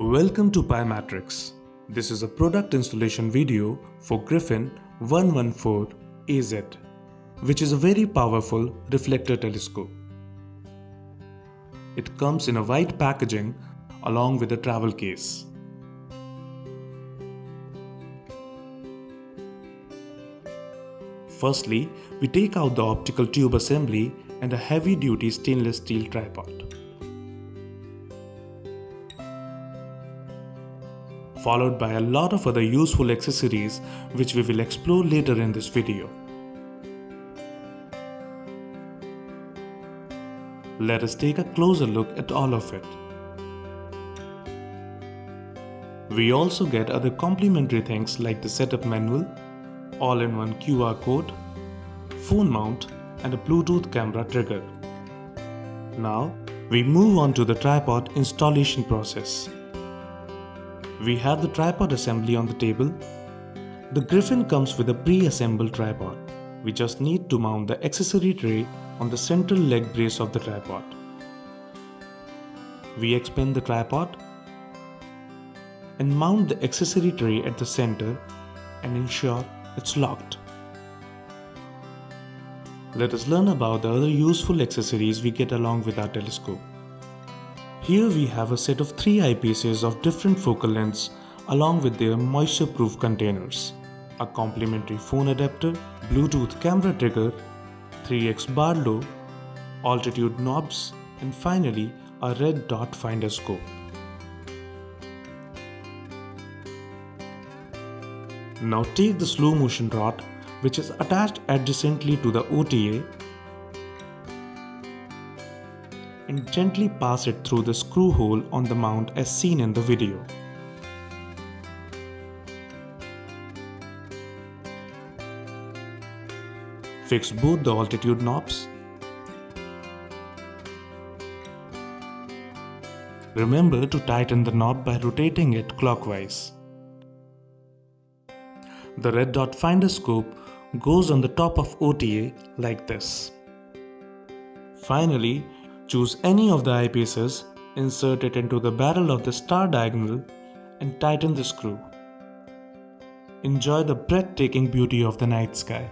Welcome to PieMatrix. This is a product installation video for Griffin 114 AZ, which is a very powerful reflector telescope. It comes in a white packaging along with a travel case. Firstly, we take out the optical tube assembly and a heavy duty stainless steel tripod. Followed by a lot of other useful accessories which we will explore later in this video. Let us take a closer look at all of it. We also get other complementary things like the setup manual, all-in-one QR code, phone mount and a Bluetooth camera trigger. Now, we move on to the tripod installation process. We have the tripod assembly on the table. The Griffin comes with a pre-assembled tripod. We just need to mount the accessory tray on the central leg brace of the tripod. We expand the tripod and mount the accessory tray at the center and ensure it's locked. Let us learn about the other useful accessories we get along with our telescope. Here we have a set of three eyepieces of different focal lengths along with their moisture-proof containers, a complementary phone adapter, Bluetooth camera trigger, 3x Barlow, altitude knobs, and finally a red dot finder scope. Now take the slow motion rod which is attached adjacently to the OTA and gently pass it through the screw hole on the mount as seen in the video. Fix both the altitude knobs. Remember to tighten the knob by rotating it clockwise. The red dot finder scope goes on the top of OTA like this. Finally, choose any of the eyepieces, insert it into the barrel of the star diagonal and tighten the screw. Enjoy the breathtaking beauty of the night sky.